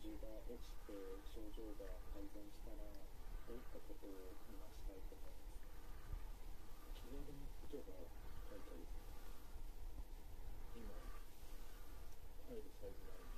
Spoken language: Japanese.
落ちて症状が改善したらどういったことを今したいと思いますか？気軽に言葉を書いたり今入るサイズなんで